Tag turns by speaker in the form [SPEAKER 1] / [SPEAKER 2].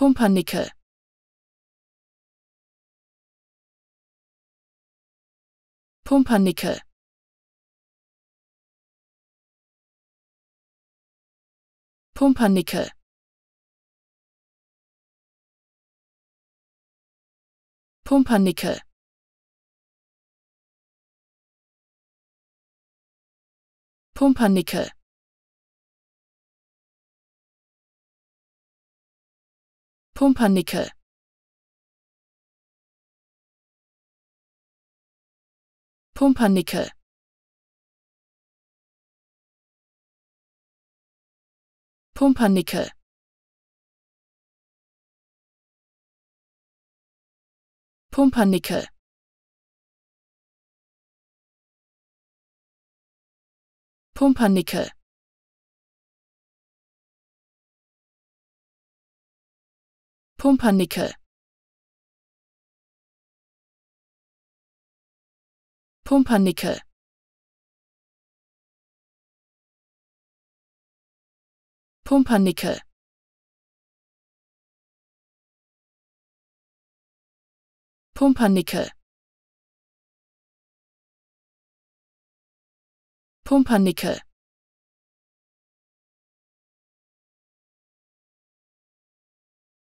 [SPEAKER 1] Pumpernickel. Pumpernickel. Pumpernickel. Pumpernickel. Pumpernickel Pumpernickel. Pumpernickel. Pumpernickel. Pumpernickel. Pumpernickel Pumpernickel. Pumpernickel. Pumpernickel. Pumpernickel. Pumpernickel